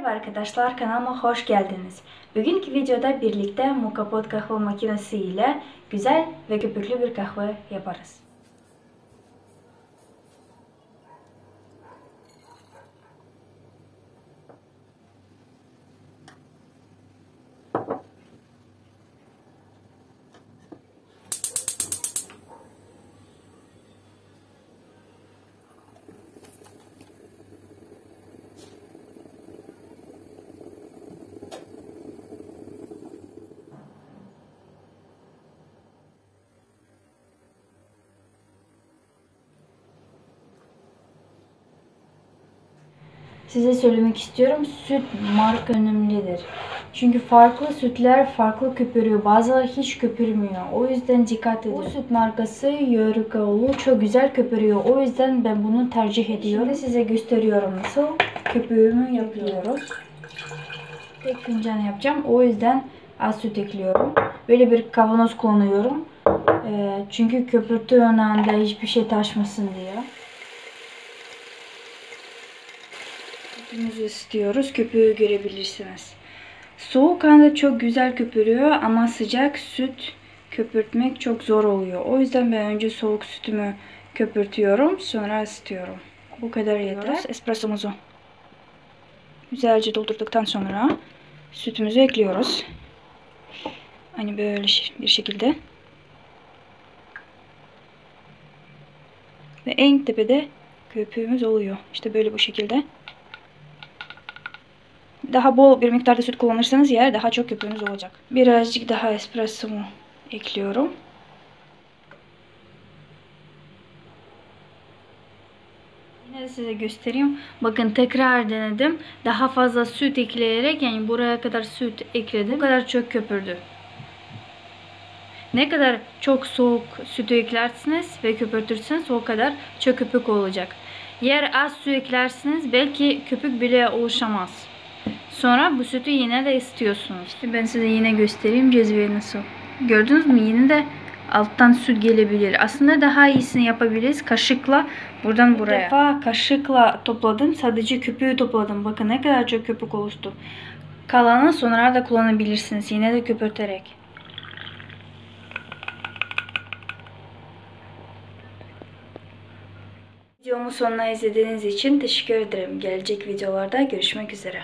Merhaba arkadaşlar kanalıma hoş geldiniz. Bugünkü videoda birlikte Mukapot kahve makinesi ile güzel ve köpüklü bir kahve yaparız. Size söylemek istiyorum süt marka önemlidir. Çünkü farklı sütler farklı köpürüyor. Bazıları hiç köpürmüyor. O yüzden dikkat edin. Bu süt markası Yörükoğlu çok güzel köpürüyor. O yüzden ben bunu tercih ediyorum. Şimdi size gösteriyorum nasıl köpüğümü yapıyoruz. Tek fincan yapacağım. O yüzden az süt ekliyorum. Böyle bir kavanoz kullanıyorum. Ee, çünkü köpürttüğün anda hiçbir şey taşmasın diye. Sütümüzü ısıtıyoruz. Köpüğü görebilirsiniz. Soğuk anda çok güzel köpürüyor ama sıcak süt köpürtmek çok zor oluyor. O yüzden ben önce soğuk sütümü köpürtüyorum. Sonra ısıtıyorum. Bu kadar yeter. Espressomuzu güzelce doldurduktan sonra sütümüzü ekliyoruz. Hani böyle bir şekilde. Ve en tepede köpüğümüz oluyor. İşte böyle bu şekilde. Daha bol bir miktarda süt kullanırsanız yer daha çok köpüğünüz olacak. Birazcık daha espressomu ekliyorum. Yine de size göstereyim. Bakın tekrar denedim. Daha fazla süt ekleyerek yani buraya kadar süt ekledim. Bu kadar çok köpürdü. Ne kadar çok soğuk sütü eklersiniz ve köpürtürseniz o kadar çok köpük olacak. Yer az su eklersiniz belki köpük bile oluşamaz. Sonra bu sütü yine de istiyorsunuz. İşte ben size yine göstereyim cezveyi nasıl. Gördünüz mü? Yine de alttan süt gelebilir. Aslında daha iyisini yapabiliriz. Kaşıkla buradan buraya. Bir defa kaşıkla topladım. Sadece köpüğü topladım. Bakın ne kadar çok köpük oluştu. Kalanı sonra da kullanabilirsiniz. Yine de köpürterek. Videomu sonuna izlediğiniz için teşekkür ederim. Gelecek videolarda görüşmek üzere.